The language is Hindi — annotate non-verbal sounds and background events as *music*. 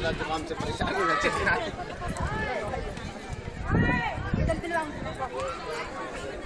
नजला जुकाम से परेशान हो जाते *laughs*